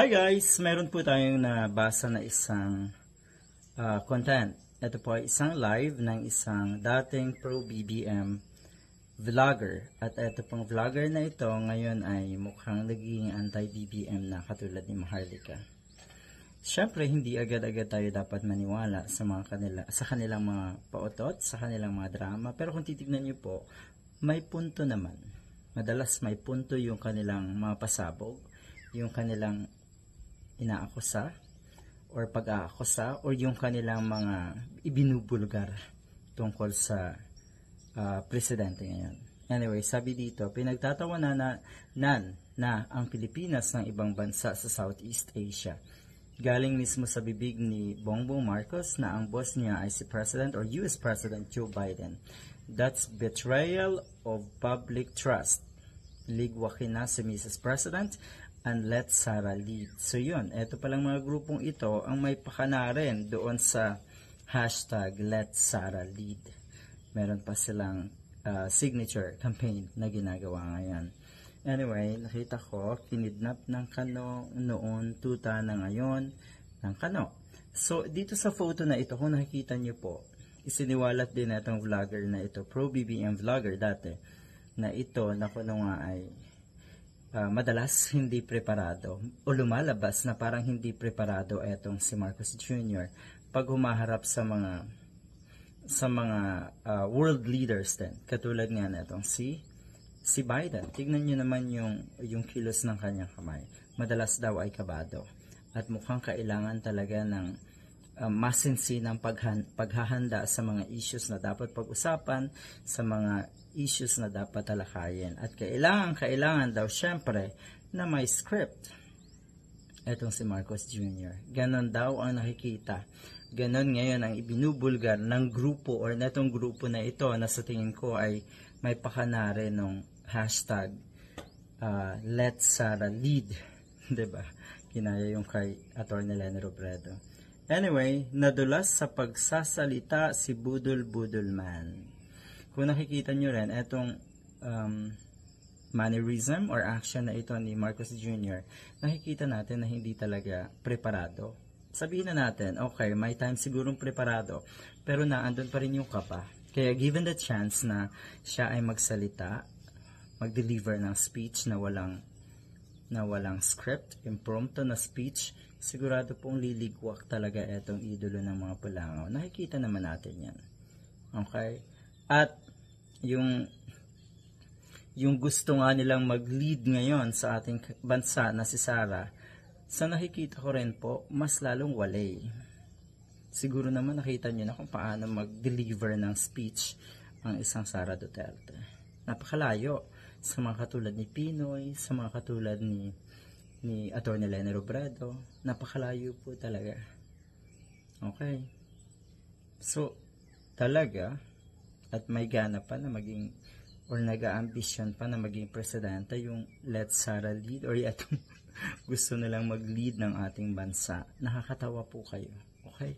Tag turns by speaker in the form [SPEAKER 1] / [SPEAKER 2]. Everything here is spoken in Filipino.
[SPEAKER 1] Hi guys! Meron po tayong nabasa na isang ah, content. Ito po ay isang live ng isang dating pro-BBM vlogger. At ito pong vlogger na ito ngayon ay mukhang naging anti-BBM na katulad ni Maharlika. Siyempre, hindi agad-agad tayo dapat maniwala sa mga kanila, sa kanilang mga pautot, sa kanilang mga drama. Pero kung titignan niyo po, may punto naman. Madalas may punto yung kanilang mga pasabog, yung kanilang inaakusa, or pag-aakusa, or yung kanilang mga ibinubulgar tungkol sa ah, presidente ngayon. Anyway, sabi dito, pinagtatawanan na, nan na ang Pilipinas ng ibang bansa sa Southeast Asia. Galing mismo sa bibig ni Bongbong Marcos na ang boss niya ay si President or US President Joe Biden. That's betrayal of public trust. Ligwakin na si Mrs. President and let Sarah lead. So yun, eto palang mga grupong ito ang may pakana rin doon sa hashtag let Sarah lead. Meron pa silang uh, signature campaign na ginagawa ngayon. Anyway, nakita ko, kinidnap ng kano noon, tuta na ngayon ng kano. So, dito sa photo na ito, kung nakikita nyo po, isiniwalat din na itong vlogger na ito, pro-BBM vlogger dati, na ito, na kuno nga ay ah, madalas hindi preparado o lumalabas na parang hindi preparado etong si Marcos Jr. pag humaharap sa mga sa mga ah, world leaders din. Katulad nga na itong si si Biden. Tignan niyo naman yung yung kilos ng kanyang kamay. Madalas daw ay kabado. At mukhang kailangan talaga ng uh, masinsinang paghan, paghahanda sa mga issues na dapat pag-usapan, sa mga issues na dapat talakayin. At kailangan, kailangan daw syempre na may script etong si Marcos Jr. Ganon daw ang nakikita. Ganon ngayon ang ibinubulgar ng grupo or netong grupo na ito na sa tingin ko ay may pakanare nung hashtag uh, Let Sarah Lead. ba? Kinaya yung kay Atty. Lene Robredo. Anyway, nadulas sa pagsasalita si Budol Budolman. Kung nakikita nyo rin, etong um, mannerism or action na ito ni Marcos Jr., nakikita natin na hindi talaga preparado. Sabihin na natin, okay, may time sigurong preparado, pero naandun pa rin yung kapa. Kaya given the chance na siya ay magsalita, mag-deliver ng speech na walang na walang script, impromptu na speech, sigurado pong liligwak talaga etong idolo ng mga pulangaw. Nakikita naman natin yan. Okay? At yung yung gusto nga nilang mag-lead ngayon sa ating bansa na si Sarah, sa nakikita ko rin po, mas lalong walay. Siguro naman nakita niyo na kung paano mag-deliver ng speech ang isang Sara Duterte. Napakalayo sa mga katulad ni Pinoy, sa mga katulad ni ni Atty. Lene Robredo. Napakalayo po talaga. Okay. So, talaga, at may gana pa na maging or nag-aambisyon pa na maging presidente yung Let Sarah lead or yatong gusto nilang mag-lead ng ating bansa. Nakakatawa po kayo. Okay?